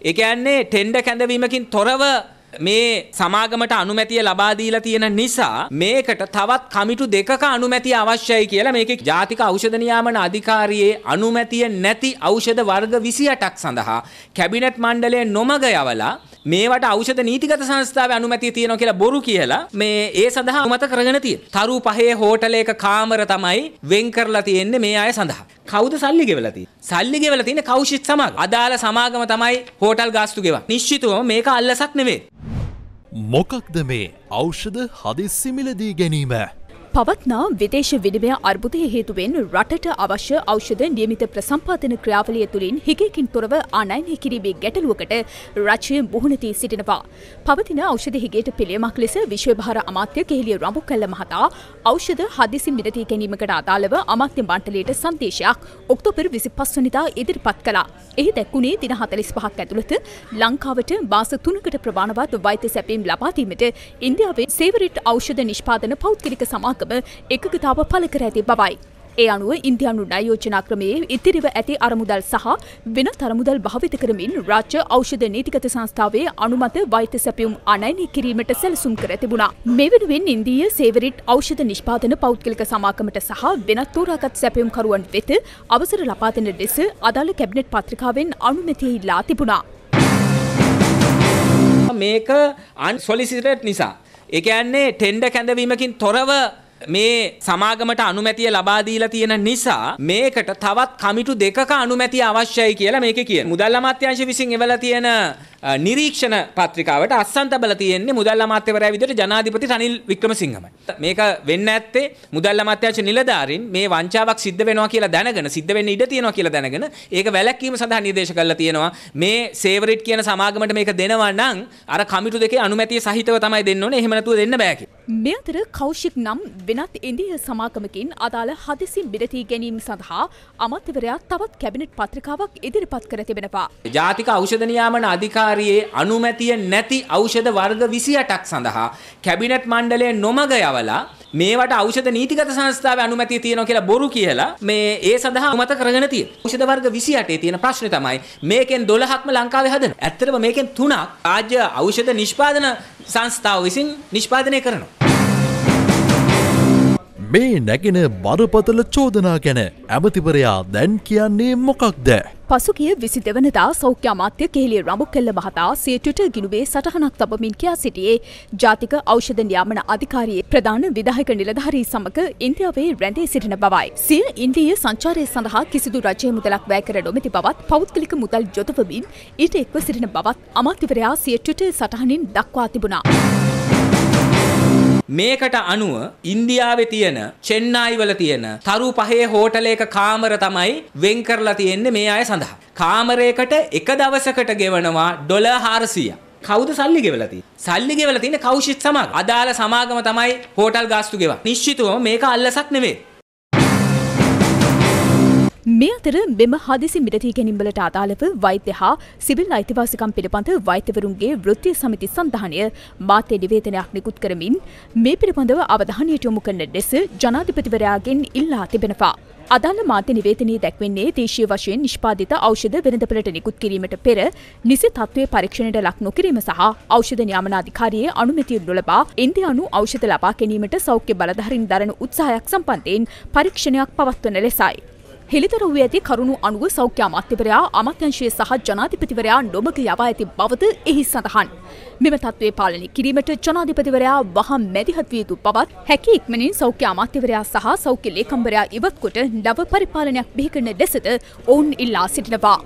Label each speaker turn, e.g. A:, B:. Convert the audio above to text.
A: ඒ කියන්නේ ටෙන්ඩර් කැඳවීමකින් තොරව මේ සමාගමට අනුමැතිය ලබා දීලා තියෙන නිසා මේකට තවත් කමිටු දෙකක අනුමැතිය අවශ්‍යයි කියලා මේකේ ජාතික ඖෂධ නියාමන අධිකාරියේ අනුමැතිය නැති ඖෂධ වර්ග 28ක් සඳහා කැබිනට් මණ්ඩලය නොමග යවලා මේවට ඖෂධ නීතිගත සංස්ථාවේ අනුමැතිය තියෙනවා කියලා බොරු කියලා මේ ඒ සඳහා අනුමත කරගෙන තියෙන. තරු පහේ හෝටලයක කාමර තමයි වෙන් කරලා තියෙන්නේ මේ අය සඳහා. කවුද සල්ලි ගෙවලා තියෙන්නේ? සල්ලි ගෙවලා තියෙන්නේ කෞෂිත් සමාගම. අදාළ සමාගම තමයි හෝටල් ගාස්තු ගෙවන්නේ. නිශ්චිතවම මේක අල්ලසක් නෙවෙයි.
B: මොකක්ද මේ ඖෂධ හදිස්සි මිලදී ගැනීම.
C: පවත්නා විදේශ විනිමය අර්බුදය හේතුවෙන් රටට අවශ්‍ය ඖෂධ නියමිත ප්‍රසම්පාදන ක්‍රියාවලිය තුළින් හිගේකින් තොරව ආනයනය කිරීමේ ගැටලුවකට රජය මුහුණදී සිටිනවා. පවතින ඖෂධ හිගේට පිළියමක් ලෙස විශ්වභාර අමාත්‍ය කෙහෙලිය රඹුකැල්ල මහතා ඖෂධ හදිසි මිලදී ගැනීමකට අදාළව අමාත්‍ය මණ්ඩලයට සංදේශයක් ඔක්තෝබර් 25 වනිදා ඉදිරිපත් කළා. එහි දැක්වුණේ දින 45ක් ඇතුළත ලංකාවට මාස 3කට ප්‍රමාණවත් වෛද්‍ය සැපීම් ලබා දීමට ඉන්දියාවේ සේවරිට් ඖෂධ නිෂ්පාදන පෞද්ගලික සමාගම එකගතාව පළ කර ඇති බවයි. ඒ අනුව ඉන්දයානු නයෝජනා ක්‍රමයේ ඉතිරිව ඇති අරමුදල් සහ වෙනත් අරමුදල් භාවිත කරමින් රාජ්‍ය ඖෂධ නීතිගත සංස්ථාවේ අනුමත වෛද්‍ය සැපියුම් අනයනය කිරීමට සැලසුම් කර තිබුණා. මේ වෙනුවෙන් ඉන්දීය සේවරිට් ඖෂධ නිෂ්පාදන පෞද්ගලික සමාගමට සහ වෙනත් තෝරාගත් සැපියුම් කරුවන් වෙත අවසර ලබා දෙන ලෙස අදාළ කැබිනට් පත්‍රිකාවෙන් අනුමැතිය ඉල්ලා තිබුණා.
A: මේක අන්සොලිසිටඩ් නිසා. ඒ කියන්නේ ටෙන්ඩර් කැඳවීමකින් තොරව මේ සමාගමට අනුමැතිය ලබා දීලා තියෙන නිසා මේකට තවත් කමිටු දෙකක අනුමැතිය අවශ්‍යයි කියලා මේකේ කියන. මුදල් අමාත්‍යාංශ විසින් එවලා තියෙන නිරීක්ෂණ පත්‍රිකාවට අස්සන් තබලා තියෙන්නේ මුදල් අමාත්‍යවරයා විදිහට ජනාධිපති රනිල් වික්‍රමසිංහමයි. මේක වෙන්න ඇත්තේ මුදල් අමාත්‍යාංශ නිලධාරීන් මේ වංචාවක් සිද්ධ වෙනවා කියලා දැනගෙන සිද්ධ වෙන්න ඉඩ තියෙනවා කියලා දැනගෙන ඒක වැළැක්වීම සඳහා නිර්දේශ කරලා තියෙනවා. මේ සේවරිට් කියන සමාගමට මේක දෙනවා නම් අර කමිටු දෙකේ අනුමැතිය සහිතව තමයි දෙන්න ඕනේ. එහෙම නැතුව දෙන්න බෑ කියලා.
C: මේ අතර කෞශික් නම් වෙනත් ඉන්දිය සමාගමකින් අදාළ හදිසි මිලදී ගැනීම සඳහා අමාත්‍යවරයා තවත් කැබිනට් පත්‍රිකාවක් ඉදිරිපත් කර තිබෙනවා.
A: ජාතික ඖෂධ නියාමන අධිකාරියේ අනුමැතිය නැති ඖෂධ වර්ග 28ක් සඳහා කැබිනට් මණ්ඩලය නොමග යවලා මේවට ඖෂධ නීතිගත සංස්ථාවේ අනුමැතිය තියෙනවා කියලා බොරු කියලා මේ ඒ සඳහා අනුමත කරගෙන තියෙන. ඖෂධ වර්ග 28 තියෙන ප්‍රශ්නේ තමයි මේකෙන් 12ක්ම ලංකාවේ හදන. ඇත්තටම මේකෙන් 3ක් රාජ්‍ය ඖෂධ නිෂ්පාදන සංස්ථාව විසින් නිෂ්පාදනය කරනවා.
B: මේ නැගෙන බරපතල චෝදනා ගැන ඇමතිවරයා දැන් කියන්නේ මොකක්ද.
C: පසුගිය විසි දෙවනදා සෞඛ්‍ය අමාත්‍ය කෙහෙලිය රඹුකෙල්ල මහතා සිය ට්විටර් ගිණුවේ සටහනක් තබමින් කියා සිටියේ ජාතික ඖෂධ නියාමන අධිකාරියේ ප්‍රධාන විධායක නිලධාරී සමග ඉන්දියාවේ රැඳී සිටින බවයි. සිය ඉන්දීය සංචාරය සඳහා කිසිදු රජය මුදලක් වැය කර නොමැති බවත් පෞද්ගලික මුදල් යොදවමින් ඊට එක්ව සිටින බවත් අමාත්‍යවරයා සිය ට්විටර් සටහනින් දක්වා තිබුණා.
A: මේකට අනුව ඉන්දියාවේ තියෙන චෙන්නයිවල තියෙන තරු පහේ හෝටලයක කාමර තමයි වෙන් කරලා තියෙන්නේ මේ අය සඳහා. කාමරයකට එක දවසකට ගෙවනවා ඩොලර් 400ක්. කවුද සල්ලි ගෙවලා තියෙන්නේ? සල්ලි ගෙවලා තියෙන්නේ කෞෂිත් සමාගම. අදාළ සමාගම තමයි හෝටල් ගාස්තු ගෙවන්නේ. නිශ්චිතවම මේක අල්ලසක් නෙවෙයි.
C: මේ අතර මෙම හදිසි මිලදී ගැනීම්වලට අදාළව වෛද්‍ය හා සිවිල් අයිතිවාසිකම් පිළිබඳ වෛද්‍යවරුන්ගේ වෘත්තීය සමිති සන්ධානය මාධ්‍ය නිවේදනයක් නිකුත් කරමින් මේ පිළිබඳව අවධානයට යොමු කරන ලෙස ජනාධිපතිවරයාගෙන් ඉල්ලා තිබෙනවා. අදාළ මාධ්‍ය නිවේදනයේ දැක්වෙන්නේ දේශීය වශයෙන් නිෂ්පාදිත ඖෂධ වෙළඳපළට නිකුත් කිරීමට පෙර නිසි තත්ත්වයේ පරීක්ෂණයට ලක් නොකිරීම සහ ඖෂධ නියාමන අධිකාරියේ අනුමැතිය නොලබා ඉන්දියානු ඖෂධ ලබා ගැනීමට සෞඛ්‍ය බලධාරීන් දරන උත්සාහයක් සම්බන්ධයෙන් පරීක්ෂණයක් පවත්වන ලෙසයි. හෙළිදර වූ ඇති කරුණු අනුව සෞඛ්‍ය අමාත්‍යවරයා අමාත්‍යංශය සහ ජනාධිපතිවරයා නොමග යවා ඇති බවද එහි සඳහන්. මෙම තත්ත්වය පාලනය කිරීමට ජනාධිපතිවරයා වහම් මැදිහත් විය යුතු බවත් හැකි ඉක්මනින් සෞඛ්‍ය අමාත්‍යවරයා සහ සෞඛ්‍ය ලේකම්වරයා ඉවත් කොට නව පරිපාලනයක් බිහි කරන ලෙසද ඔවුන් ඉල්ලා සිටිනවා.